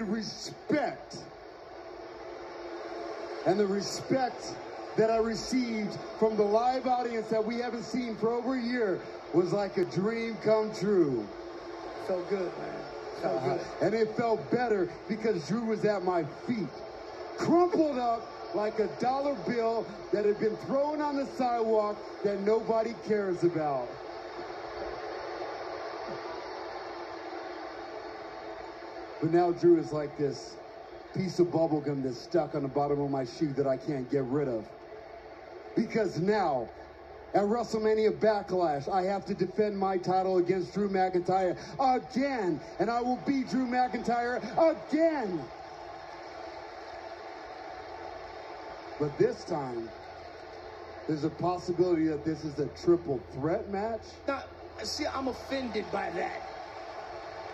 respect. And the respect that I received from the live audience that we haven't seen for over a year was like a dream come true. Felt good, man. Felt Uh, good. and it felt better because Drew was at my feet, crumpled up like a dollar bill that had been thrown on the sidewalk that nobody cares about. But now Drew is like this piece of bubblegum that's stuck on the bottom of my shoe that I can't get rid of. Because now, at WrestleMania Backlash, I have to defend my title against Drew McIntyre again. And I will beat Drew McIntyre again. But this time, there's a possibility that this is a triple threat match. Now, see, I'm offended by that.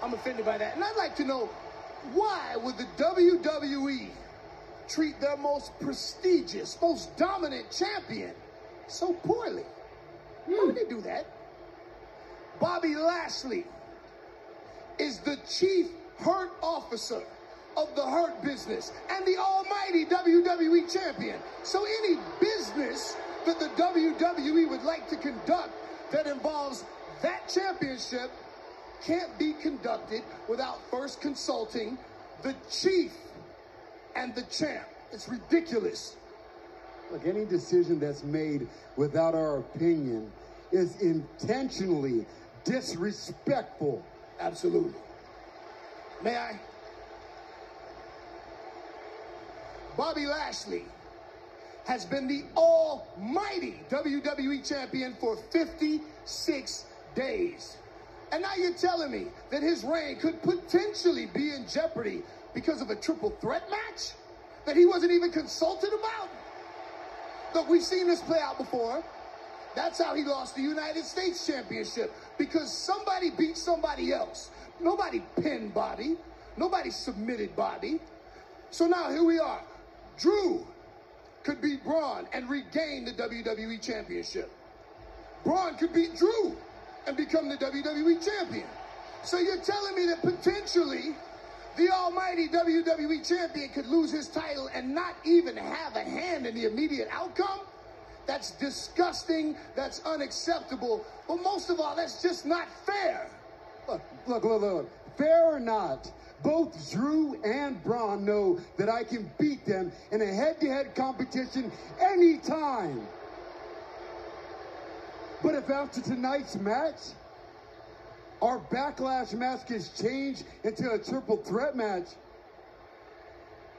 I'm offended by that. And I'd like to know why would the WWE treat their most prestigious, most dominant champion so poorly? Why would they do that? Bobby Lashley is the chief hurt officer of the hurt business and the almighty WWE champion. So any business that the WWE would like to conduct that involves that championship can't be conducted without first consulting the chief and the champ. It's ridiculous. Look, any decision that's made without our opinion is intentionally disrespectful. Absolutely. May I? Bobby Lashley has been the almighty WWE champion for 56 days. And now you're telling me that his reign could potentially be in jeopardy because of a triple threat match that he wasn't even consulted about? Look, we've seen this play out before. That's how he lost the United States Championship because somebody beat somebody else. Nobody pinned Bobby. Nobody submitted Bobby. So now here we are. Drew could beat Braun and regain the WWE Championship. Braun could beat Drew and become the WWE Champion. So you're telling me that potentially the almighty WWE Champion could lose his title and not even have a hand in the immediate outcome? That's disgusting. That's unacceptable. But most of all, that's just not fair. Look, look, look, look. Fair or not, both Drew and Braun know that I can beat them in a head-to-head competition anytime. But if after tonight's match, our backlash match gets changed into a triple threat match,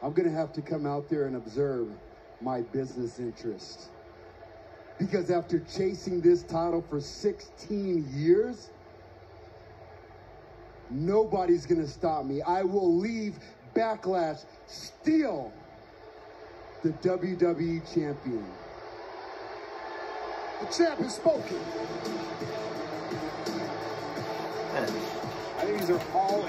I'm gonna have to come out there and observe my business interest. Because after chasing this title for 16 years, nobody's gonna stop me. I will leave Backlash still the WWE champion. The champ has spoken. I think these are all